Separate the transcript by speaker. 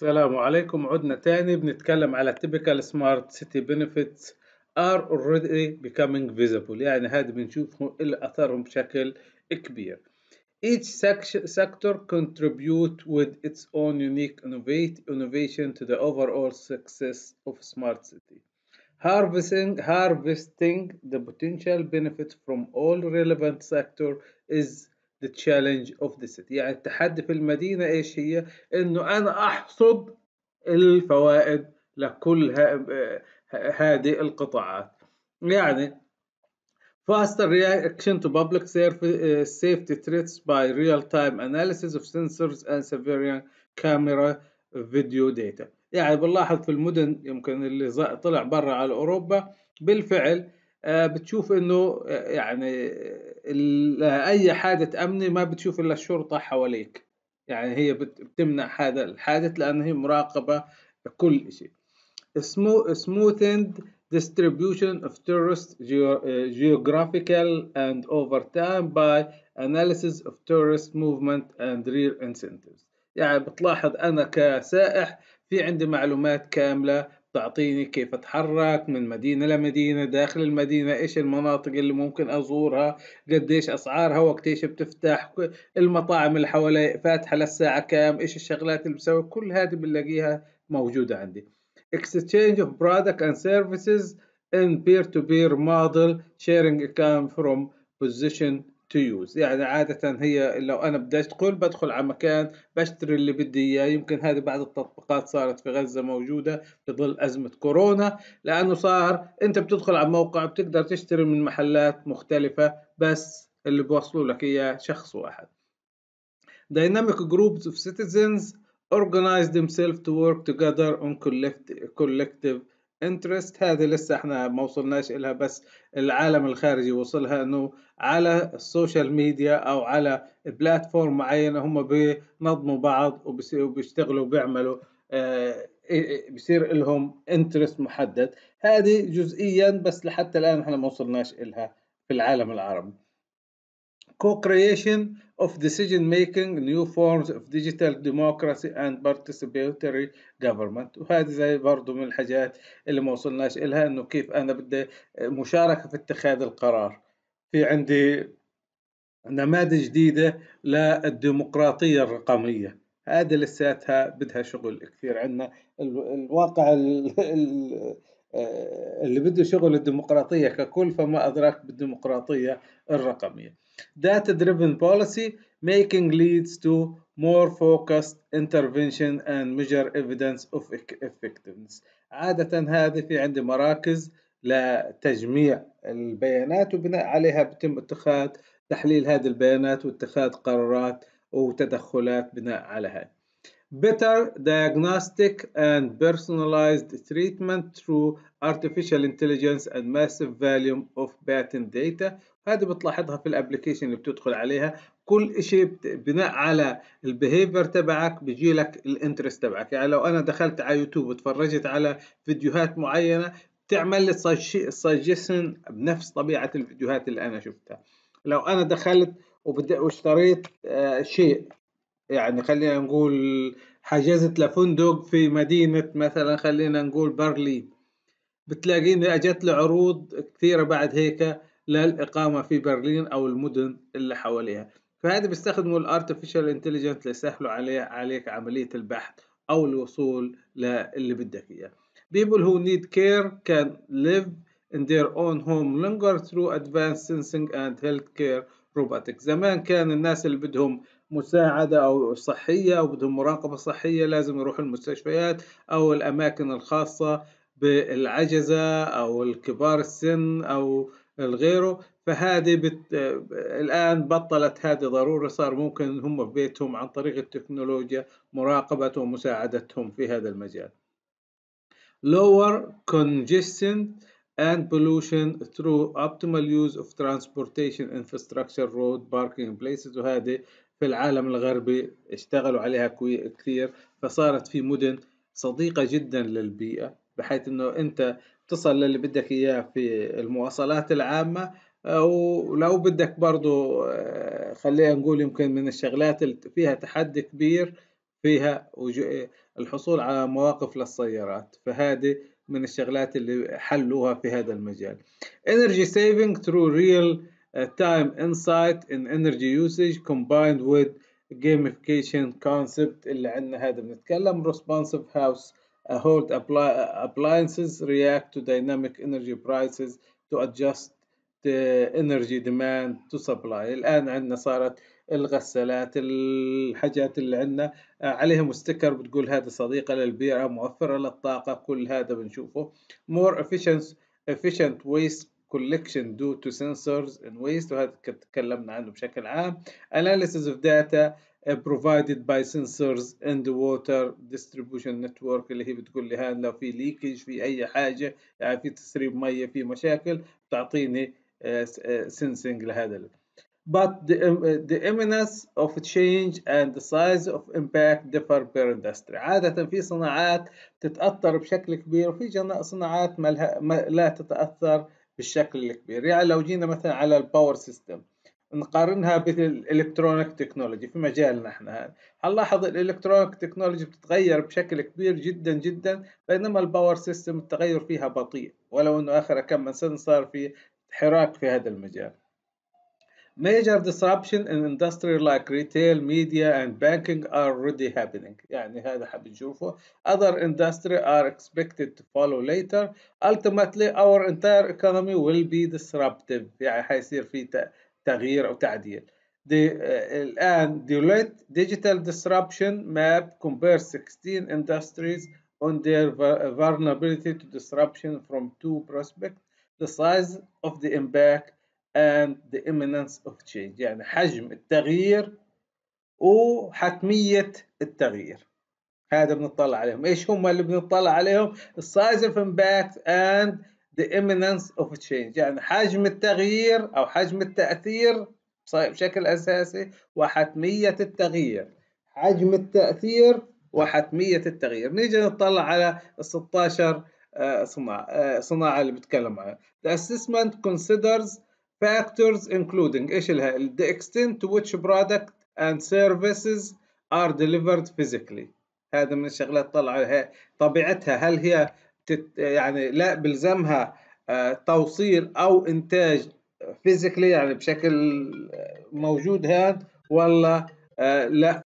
Speaker 1: السلام عليكم عدنا تاني بنتكلم على typical smart city benefits are already becoming visible يعني هذا بنشوفهم اللي أثرهم بشكل كبير each sector contribute with its own unique innovate, innovation to the overall success of smart city harvesting harvesting the potential benefit from all relevant sector is the challenge of the city يعني التحدي في المدينة إيش هي إنه أنا أحصد الفوائد لكل هذه القطاعات يعني faster reaction to public safety threats by real-time analysis of sensors and severe camera video data يعني بنلاحظ في المدن يمكن اللي طلع برا على أوروبا بالفعل بتشوف إنه يعني أي حادث أمني ما بتشوف إلا الشرطة حواليك. يعني هي بتمنع هذا الحادث لأن هي مراقبة كل شيء smoothened distribution of tourist geographical and over time by analysis of tourist movement and real incentives. يعني بتلاحظ أنا كسائح في عندي معلومات كاملة تعطيني كيف أتحرك من مدينة لمدينة داخل المدينة إيش المناطق اللي ممكن أزورها قديش أسعارها وقت إيش بتفتح المطاعم اللي حوالي فاتحة للساعة كام إيش الشغلات اللي بسوي كل هذه بنلاقيها موجودة عندي. Exchange of product and services in peer-to-peer model sharing account from position to use. يعني عادة هي لو أنا بدي أدخل بدخل على مكان بشتري اللي بدي إياه. يمكن هذه بعض التطبيقات صارت في غزة موجودة في ظل أزمة كورونا لأنه صار أنت بتدخل على موقع بتقدر تشتري من محلات مختلفة بس اللي بوصلوا لك إياه شخص واحد. Dynamic groups of citizens organize themselves to work together on collective interest هذه لسه إحنا ما وصلناش لها بس العالم الخارجي وصلها إنه على ال social media أو على platform معينة هم بينظموا بعض وبيشتغلوا وبيعملوا آه بصير لهم interest محدد. هذه جزئيا بس لحتى الآن إحنا ما وصلناش لها في العالم العربي. Co-creation of decision making, new forms of digital democracy and participatory government. وهذه زي برضو من الحاجات اللي ما وصلناش إلها إنه كيف أنا بدي مشاركة في اتخاذ القرار. في عندي نماذج جديدة للديمقراطية الرقمية. هذه لساتها بدها شغل كثير عندنا. الواقع اللي بده شغل الديمقراطية ككل فما أدراك بالديمقراطية الرقمية. Data driven policy making leads to more focused intervention and measure evidence of effectiveness. عادة هذه في عندي مراكز لتجميع البيانات وبناء عليها بتم اتخاذ تحليل هذه البيانات واتخاذ قرارات وتدخلات بناء على هذا better diagnostic and personalized treatment through artificial intelligence and massive volume of patent data. هذه بتلاحظها في ال application اللي بتدخل عليها. كل شيء بناء على ال behavior تبعك بيجي لك ال interest تبعك. يعني لو أنا دخلت على يوتيوب وتفرجت على فيديوهات معينة بتعمل لي سجشن بنفس طبيعة الفيديوهات اللي أنا شفتها. لو أنا دخلت واشتريت آه شيء يعني خلينا نقول حجزت لفندق في مدينة مثلا خلينا نقول برلين. بتلاقيني أجت لي عروض كثيرة بعد هيك للإقامة في برلين أو المدن اللي حواليها. فهذا بيستخدموا ال artificial intelligence ليسهلوا عليه عليك عملية البحث أو الوصول للي بدك إياه. People who need care can live in their own home longer through advanced sensing and healthcare robotics. زمان كان الناس اللي بدهم مساعدة أو صحية أو بدهم مراقبة صحية لازم يروحوا المستشفيات أو الأماكن الخاصة بالعجزة أو الكبار السن أو الغيره. فهذه بت... الآن بطلت هذه ضرورة صار ممكن هم في بيتهم عن طريق التكنولوجيا مراقبة ومساعدتهم في هذا المجال. Lower congestion and pollution through optimal use of transportation infrastructure road parking places. وهذه في العالم الغربي اشتغلوا عليها كثير. فصارت في مدن صديقة جدا للبيئة بحيث إنه أنت تصل للي بدك إياه في المواصلات العامة ولو بدك برضو خلينا نقول يمكن من الشغلات اللي فيها تحدي كبير فيها الحصول على مواقف للسيارات. فهذه من الشغلات اللي حلوها في هذا المجال. Energy saving through real time insight in energy usage combined with gamification concept اللي عندنا هذا بنتكلم responsive house hold appliances react to dynamic energy prices to adjust the energy demand to supply الآن عندنا صارت الغسالات الحاجات اللي عندنا عليهم ستيكر بتقول هذا صديقة للبيئة موفرة للطاقة كل هذا بنشوفه more efficient efficient waste collection due to sensors and waste وهذا تكلمنا عنه بشكل عام analysis of data provided by sensors in the water distribution network اللي هي بتقول لي هان لو في ليكج في اي حاجة يعني في تسريب ميه في مشاكل تعطيني sensing لهذا but the, the imminence of change and the size of impact differ per industry عادة في صناعات تتأثر بشكل كبير وفي صناعات ما لا تتأثر بالشكل الكبير. يعني لو جينا مثلا على ال power system نقارنها بال electronic technology في مجالنا إحنا. هنلاحظ ال electronic technology بتتغير بشكل كبير جدا جدا؟ بينما ال power system التغير فيها بطيء ولو إنه آخر كم من سنه صار في حراك في هذا المجال. Major disruption in industry like retail, media and banking are already happening. يعني هذا حاب نشوفه. Other industry are expected to follow later. Ultimately our entire economy will be disruptive. يعني حيصير في تغيير أو تعديل. The, uh, الآن Deloitte Digital Disruption Map compares 16 industries on their vulnerability to disruption from two prospects, the size of the impact and the imminence of change. يعني حجم التغيير وحتمية التغيير. هذا بنطلع عليهم. إيش هم اللي بنطلع عليهم؟ ال size of impact and the imminence of change. يعني حجم التغيير أو حجم التأثير بشكل أساسي وحتمية التغيير. حجم التأثير وحتمية التغيير. نيجي نطلع على ال 16 صناعة صناعة اللي بتكلم عنها. The assessment considers factors including إيش لها the extent to which product and services are delivered physically. هذا من الشغلات طلع طبيعتها هل هي تت يعني لا بلزمها توصيل أو إنتاج فيزيكلي يعني بشكل موجود هاد ولا لا.